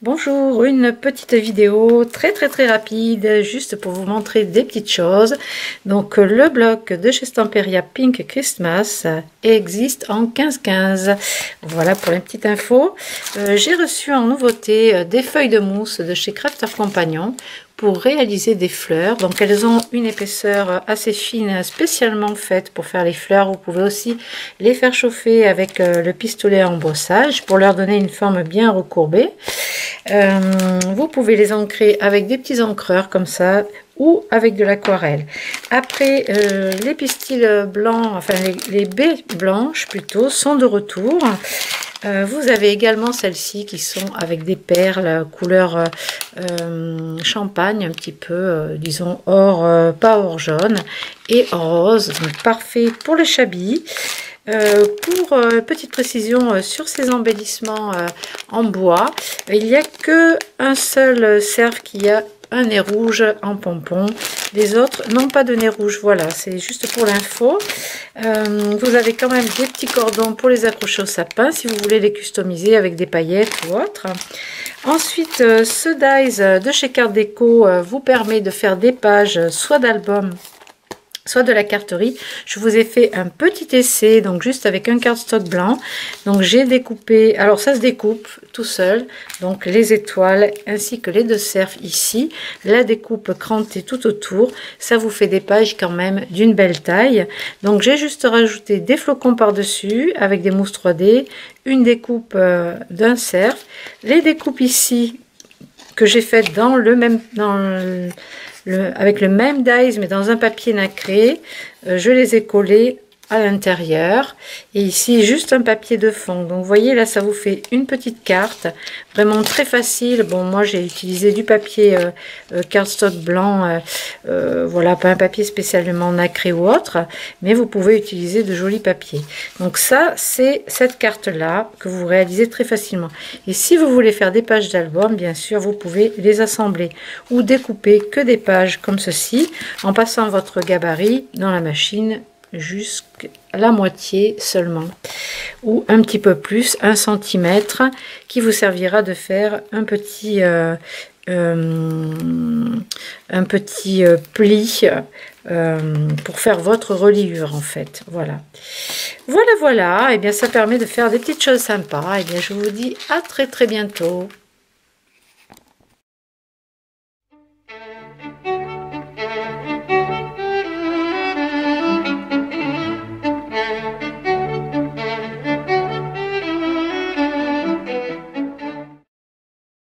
Bonjour, une petite vidéo très très très rapide juste pour vous montrer des petites choses. Donc le bloc de chez Stamperia Pink Christmas existe en 15-15. Voilà pour les petites infos. Euh, j'ai reçu en nouveauté euh, des feuilles de mousse de chez Crafter Compagnon pour réaliser des fleurs. Donc elles ont une épaisseur assez fine, spécialement faite pour faire les fleurs. Vous pouvez aussi les faire chauffer avec euh, le pistolet à embossage pour leur donner une forme bien recourbée. Euh, vous pouvez les ancrer avec des petits encreurs comme ça ou avec de l'aquarelle. Après, euh, les pistils blancs, enfin les, les, baies blanches plutôt, sont de retour. Euh, vous avez également celles-ci qui sont avec des perles couleur euh, champagne, un petit peu, euh, disons, or, pas or jaune, et rose, parfait pour le chablis. pour petite précision sur ces embellissements en bois, il n'y a que un seul cerf qui a un nez rouge en pompon. Les autres n'ont pas de nez rouge. Voilà, c'est juste pour l'info. Euh, vous avez quand même des petits cordons pour les accrocher au sapin si vous voulez les customiser avec des paillettes ou autre. Ensuite, euh, ce dies de chez Carte Déco euh, vous permet de faire des pages soit d'albums soit de la carterie. Je vous ai fait un petit essai, donc juste avec un cardstock blanc. Donc j'ai découpé, alors ça se découpe tout seul, donc les étoiles ainsi que les deux cerfs ici. La découpe crantée tout autour, ça vous fait des pages quand même d'une belle taille. Donc j'ai juste rajouté des flocons par-dessus avec des mousses 3D, une découpe euh, d'un cerf, les découpes ici que j'ai faites dans le même... Dans avec le même dies mais dans un papier nacré. Euh, je les ai collés à l'intérieur. Et ici juste un papier de fond. Donc vous voyez là ça vous fait une petite carte. Vraiment très facile. Bon moi j'ai utilisé du papier euh, euh, cardstock blanc euh, voilà pas un papier spécialement nacré ou autre mais vous pouvez utiliser de jolis papiers. Donc ça c'est cette carte là que vous réalisez très facilement. Et si vous voulez faire des pages d'album bien sûr vous pouvez les assembler ou découper que des pages comme ceci en passant votre gabarit dans la machine jusqu'à la moitié seulement ou un petit peu plus, un centimètre qui vous servira de faire un petit euh, euh, un petit euh, pli pour faire votre reliure en fait. Voilà. Voilà voilà. Et eh bien ça permet de faire des petites choses sympas. Et eh bien je vous dis à très très bientôt